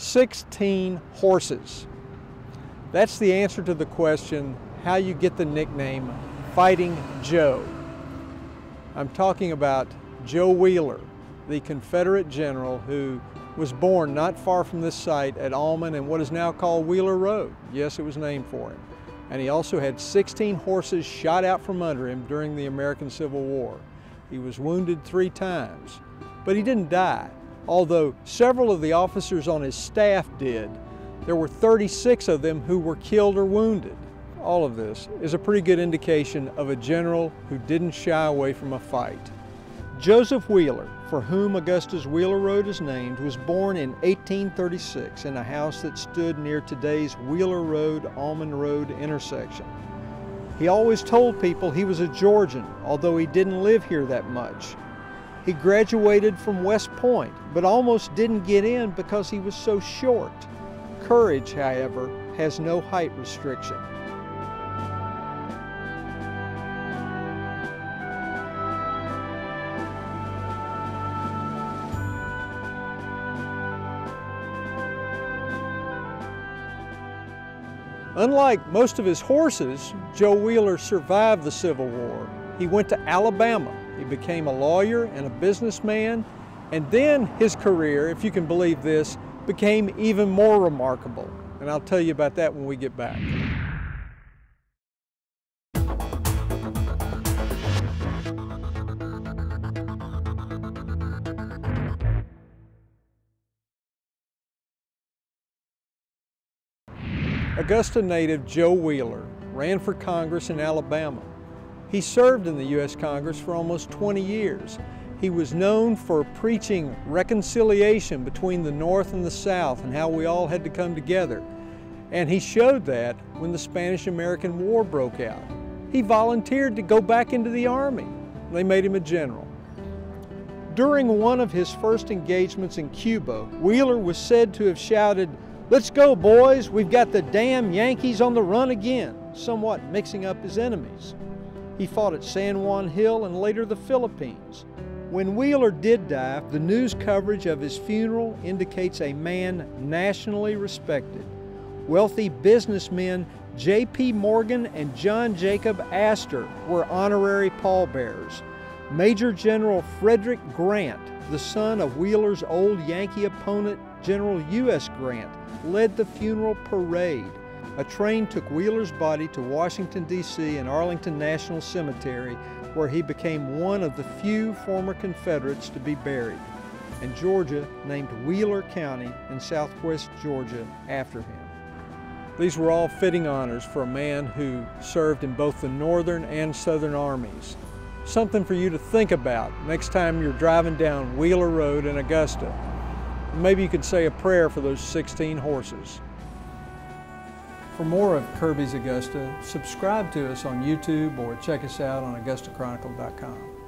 16 horses. That's the answer to the question how you get the nickname Fighting Joe. I'm talking about Joe Wheeler, the Confederate general who was born not far from this site at Almond and what is now called Wheeler Road. Yes, it was named for him. And he also had 16 horses shot out from under him during the American Civil War. He was wounded three times, but he didn't die, although several of the officers on his staff did. There were 36 of them who were killed or wounded. All of this is a pretty good indication of a general who didn't shy away from a fight. Joseph Wheeler, for whom Augusta's Wheeler Road is named, was born in 1836 in a house that stood near today's Wheeler Road Almond Road intersection. He always told people he was a Georgian, although he didn't live here that much. He graduated from West Point, but almost didn't get in because he was so short. Courage, however, has no height restriction. Unlike most of his horses, Joe Wheeler survived the Civil War. He went to Alabama. He became a lawyer and a businessman, and then his career, if you can believe this, became even more remarkable. And I'll tell you about that when we get back. Augusta native Joe Wheeler ran for Congress in Alabama. He served in the U.S. Congress for almost 20 years. He was known for preaching reconciliation between the North and the South and how we all had to come together. And he showed that when the Spanish-American War broke out. He volunteered to go back into the Army. They made him a general. During one of his first engagements in Cuba, Wheeler was said to have shouted, Let's go, boys. We've got the damn Yankees on the run again, somewhat mixing up his enemies. He fought at San Juan Hill and later the Philippines. When Wheeler did die, the news coverage of his funeral indicates a man nationally respected. Wealthy businessmen J.P. Morgan and John Jacob Astor were honorary pallbearers. Major General Frederick Grant, the son of Wheeler's old Yankee opponent General U.S. Grant, led the funeral parade. A train took Wheeler's body to Washington, D.C. and Arlington National Cemetery, where he became one of the few former Confederates to be buried. And Georgia named Wheeler County in southwest Georgia after him. These were all fitting honors for a man who served in both the Northern and Southern armies. Something for you to think about next time you're driving down Wheeler Road in Augusta. Maybe you could say a prayer for those 16 horses. For more of Kirby's Augusta, subscribe to us on YouTube or check us out on AugustaChronicle.com.